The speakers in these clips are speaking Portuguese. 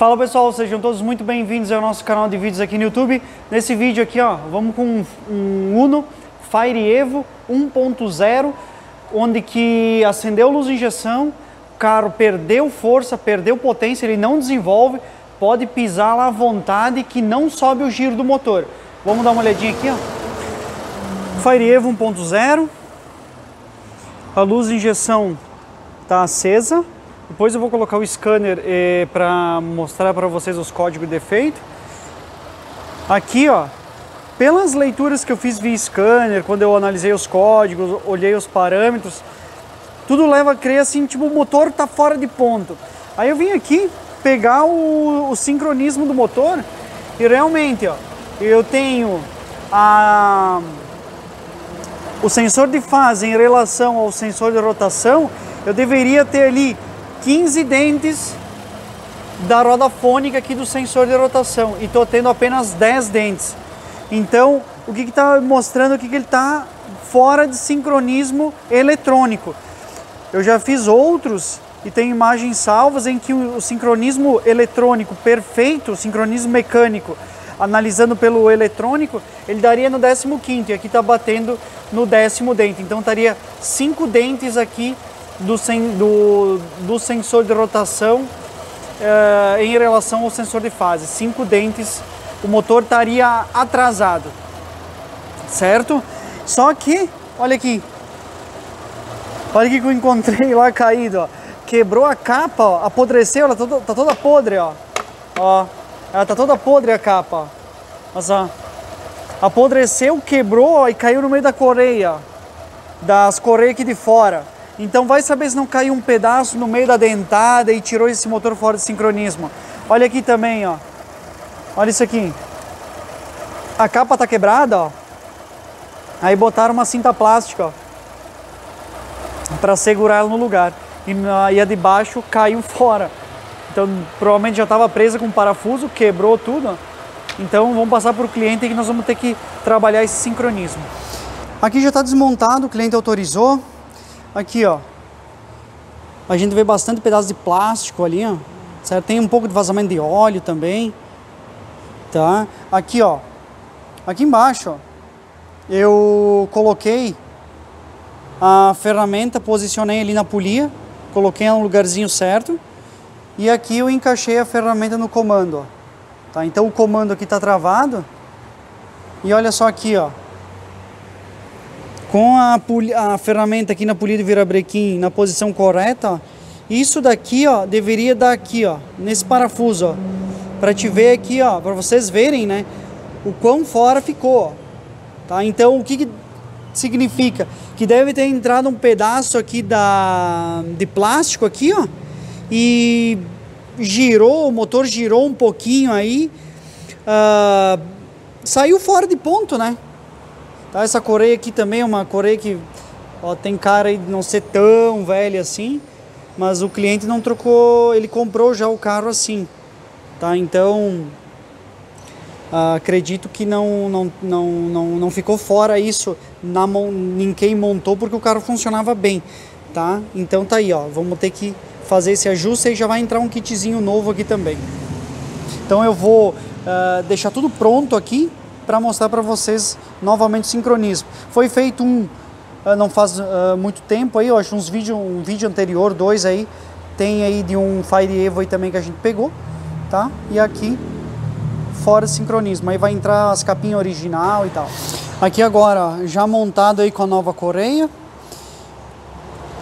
Fala pessoal, sejam todos muito bem-vindos ao nosso canal de vídeos aqui no YouTube. Nesse vídeo aqui, ó, vamos com um, Uno Fire Evo 1.0, onde que acendeu luz de injeção, o carro perdeu força, perdeu potência, ele não desenvolve, pode pisar lá à vontade que não sobe o giro do motor. Vamos dar uma olhadinha aqui, ó. Fire Evo 1.0. A luz de injeção está acesa. Depois eu vou colocar o scanner eh, para mostrar para vocês os códigos de defeito. Aqui, ó, pelas leituras que eu fiz via scanner, quando eu analisei os códigos, olhei os parâmetros, tudo leva a crer assim, tipo, o motor tá fora de ponto. Aí eu vim aqui pegar o, o sincronismo do motor e realmente, ó, eu tenho a, o sensor de fase em relação ao sensor de rotação, eu deveria ter ali 15 dentes da roda fônica aqui do sensor de rotação e estou tendo apenas 10 dentes. Então, o que está mostrando aqui que ele está fora de sincronismo eletrônico. Eu já fiz outros e tem imagens salvas em que o sincronismo eletrônico perfeito, o sincronismo mecânico, analisando pelo eletrônico, ele daria no 15 e aqui está batendo no décimo dente. Então estaria cinco dentes aqui do, sen, do, do sensor de rotação uh, em relação ao sensor de fase. Cinco dentes, o motor estaria atrasado, certo? Só que, olha aqui, olha aqui que eu encontrei lá caído, ó. Quebrou a capa, ó, apodreceu, ela tá toda, tá toda podre, ó. Ó, ela tá toda podre a capa, ó. Apodreceu, quebrou ó, e caiu no meio da coreia, das coreias aqui de fora. Então vai saber se não caiu um pedaço no meio da dentada e tirou esse motor fora de sincronismo. Olha aqui também, ó. Olha isso aqui. A capa tá quebrada, ó. Aí botaram uma cinta plástica, ó. Para segurar ela no lugar. E, e a de baixo caiu fora. Então provavelmente já estava presa com parafuso, quebrou tudo. Então vamos passar para o cliente que nós vamos ter que trabalhar esse sincronismo. Aqui já está desmontado, o cliente autorizou. Aqui, ó. A gente vê bastante pedaço de plástico ali, ó. Certo? Tem um pouco de vazamento de óleo também. Tá? Aqui, ó. Aqui embaixo, ó. Eu coloquei a ferramenta, posicionei ali na polia, coloquei no lugarzinho certo. E aqui eu encaixei a ferramenta no comando, ó. Tá? Então o comando aqui está travado. E olha só aqui, ó. Com a, a ferramenta aqui na polida virabrequim na posição correta, isso daqui, ó, deveria dar aqui, ó, nesse parafuso, ó, para te ver aqui, ó, para vocês verem, né, o quão fora ficou, ó, tá? Então, o que, que significa? Que deve ter entrado um pedaço aqui da de plástico aqui, ó, e girou, o motor girou um pouquinho aí, uh, saiu fora de ponto, né? Tá? Essa coreia aqui também é uma coreia que ó, tem cara de não ser tão velha assim, mas o cliente não trocou, ele comprou já o carro assim. Tá? Então, acredito que não, não, não, não, não ficou fora isso na em quem montou porque o carro funcionava bem. Tá? Então tá aí, ó, vamos ter que fazer esse ajuste e já vai entrar um kitzinho novo aqui também. Então eu vou uh, deixar tudo pronto aqui para mostrar para vocês novamente o sincronismo. Foi feito um, uh, não faz uh, muito tempo aí, eu acho uns vídeo, um vídeo anterior, dois aí, tem aí de um Fire Evo aí também que a gente pegou, tá? E aqui fora sincronismo, aí vai entrar as capinhas original e tal. Aqui agora, já montado aí com a nova correia,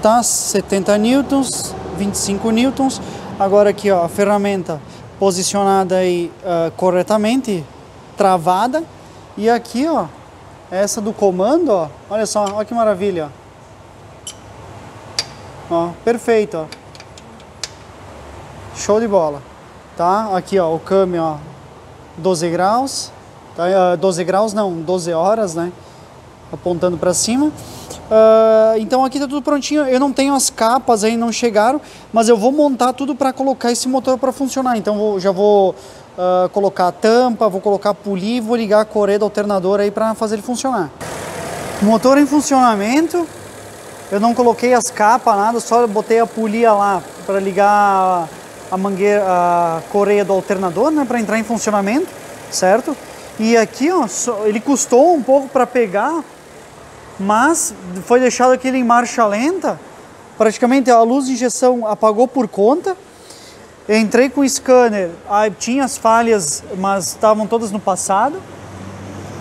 tá? 70 newtons, 25 newtons. Agora aqui ó, a ferramenta posicionada aí uh, corretamente, travada, e aqui, ó, essa do comando, ó, olha só, olha que maravilha. Ó, perfeito, ó. Show de bola, tá? Aqui, ó, o câmbio, ó, 12 graus, tá? 12 graus não, 12 horas, né? Apontando para cima. Uh, então aqui tá tudo prontinho. Eu não tenho as capas aí, não chegaram, mas eu vou montar tudo para colocar esse motor para funcionar. Então vou, já vou uh, colocar a tampa, vou colocar polir, vou ligar a coreia do alternador aí para fazer ele funcionar. Motor em funcionamento, eu não coloquei as capas, nada, só botei a polia lá para ligar a mangueira, a correia do alternador, né, para entrar em funcionamento, certo? E aqui, ó, ele custou um pouco para pegar, mas foi deixado aquele em marcha lenta. Praticamente a luz de injeção apagou por conta. Entrei com o scanner, aí tinha as falhas, mas estavam todas no passado.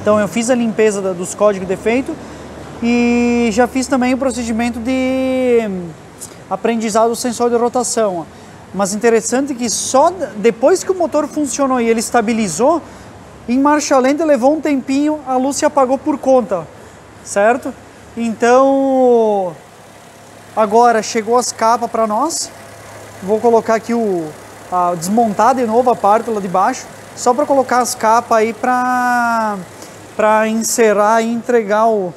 Então eu fiz a limpeza dos códigos de defeito e já fiz também o procedimento de aprendizado do sensor de rotação. Mas interessante que só depois que o motor funcionou e ele estabilizou, em marcha lenta levou um tempinho, a luz se apagou por conta, certo? Então, agora chegou as capas para nós. Vou colocar aqui o a, desmontar de novo a parte lá de baixo, só para colocar as capas aí para para encerrar e entregar o,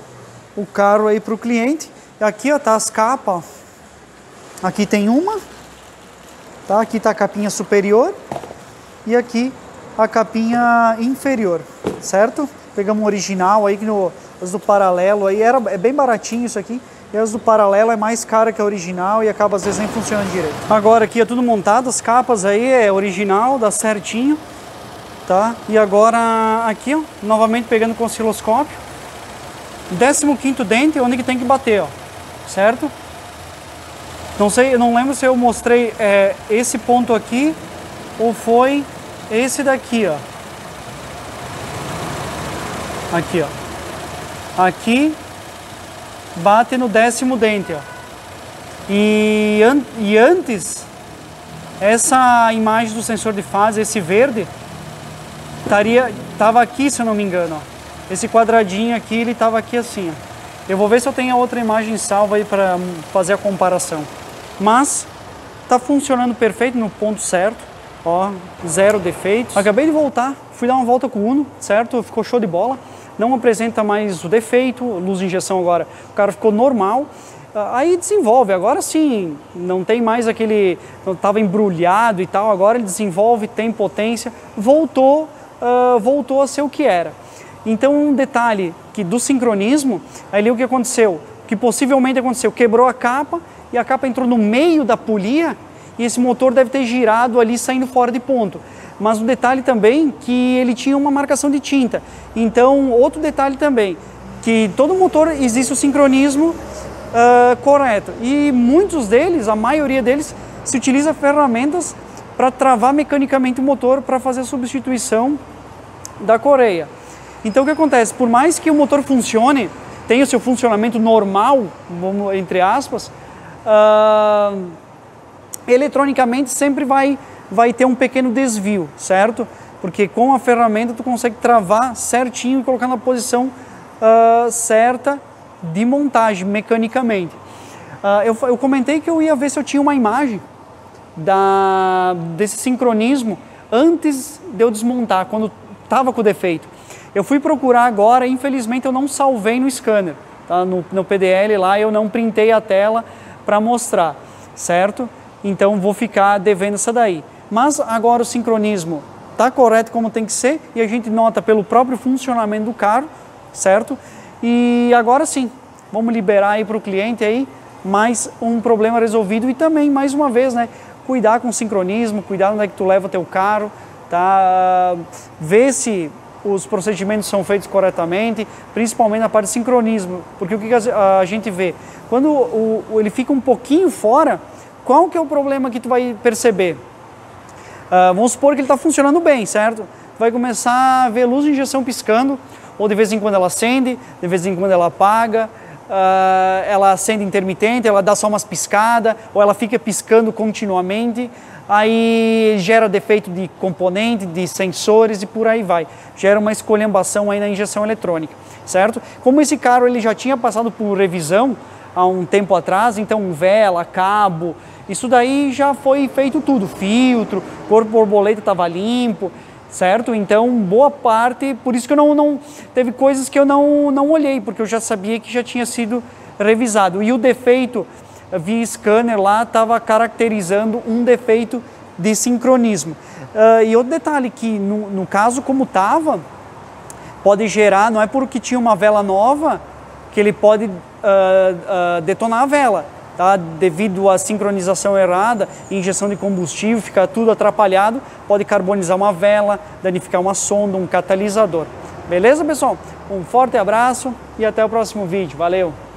o carro aí para o cliente. Aqui ó, tá as capas. Aqui tem uma, tá? Aqui tá a capinha superior e aqui a capinha inferior, certo? Pegamos o original aí no as do paralelo aí era é bem baratinho isso aqui. E as do paralelo é mais cara que a original e acaba às vezes nem funcionando direito. Agora aqui é tudo montado, as capas aí é original, dá certinho tá? E agora aqui, ó, novamente pegando com o osciloscópio, 15 dente, onde que tem que bater, ó, certo? Não sei, não lembro se eu mostrei é, esse ponto aqui ou foi esse daqui, ó. Aqui, ó. Aqui bate no décimo dente, ó. E, an e antes, essa imagem do sensor de fase, esse verde, estaria tava aqui, se eu não me engano. Ó. Esse quadradinho aqui, ele estava aqui assim. Ó. Eu vou ver se eu tenho outra imagem salva aí para fazer a comparação. Mas está funcionando perfeito no ponto certo. Ó, zero defeitos. Acabei de voltar, fui dar uma volta com o Uno, certo? Ficou show de bola. Não apresenta mais o defeito, luz de injeção agora. O cara ficou normal. Ah, aí desenvolve, agora sim, não tem mais aquele, estava embrulhado e tal, agora ele desenvolve, tem potência, voltou uh, voltou a ser o que era. Então, um detalhe que do sincronismo, ali o que aconteceu, que possivelmente aconteceu, quebrou a capa e a capa entrou no meio da polia e esse motor deve ter girado ali saindo fora de ponto. Mas o detalhe também que ele tinha uma marcação de tinta. Então, outro detalhe também, que todo motor existe o sincronismo uh, correto. E muitos deles, a maioria deles, se utiliza ferramentas para travar mecanicamente o motor para fazer a substituição da correia. Então o que acontece? Por mais que o motor funcione, tenha o seu funcionamento normal, entre aspas, uh, eletronicamente sempre vai, vai ter um pequeno desvio, certo? Porque com a ferramenta tu consegue travar certinho e colocar na posição uh, certa de montagem mecanicamente. Uh, eu, eu comentei que eu ia ver se eu tinha uma imagem da, desse sincronismo antes de eu desmontar, quando estava com defeito. Eu fui procurar agora, infelizmente eu não salvei no scanner, tá? no, no PDL lá eu não printei a tela para mostrar, certo? Então vou ficar devendo essa daí. Mas agora o sincronismo está correto como tem que ser e a gente nota pelo próprio funcionamento do carro, certo? E agora sim, vamos liberar aí para o cliente aí mais um problema resolvido e também mais uma vez, né? cuidar com o sincronismo, cuidar onde é que tu leva teu carro, tá? Ver se os procedimentos são feitos corretamente, principalmente na parte de sincronismo, porque o que a gente vê? Quando o, ele fica um pouquinho fora, qual que é o problema que tu vai perceber? Uh, vamos supor que ele está funcionando bem, certo? Vai começar a ver luz de injeção piscando, ou de vez em quando ela acende, de vez em quando ela apaga, uh, ela acende intermitente, ela dá só umas piscadas, ou ela fica piscando continuamente, aí gera defeito de componente, de sensores e por aí vai. Gera uma escolhambação aí na injeção eletrônica, certo? Como esse carro ele já tinha passado por revisão há um tempo atrás, então vela, cabo, isso daí já foi feito tudo, filtro, corpo borboleta estava limpo, certo? Então, boa parte, por isso que eu não, não teve coisas que eu não, não olhei, porque eu já sabia que já tinha sido revisado. E o defeito via scanner lá estava caracterizando um defeito de sincronismo. Uh, e outro detalhe que no, no caso como estava, pode gerar, não é porque tinha uma vela nova que ele pode uh, uh, detonar a vela. Tá? Devido à sincronização errada, injeção de combustível, fica tudo atrapalhado, pode carbonizar uma vela, danificar uma sonda, um catalisador. Beleza, pessoal? Um forte abraço e até o próximo vídeo. Valeu!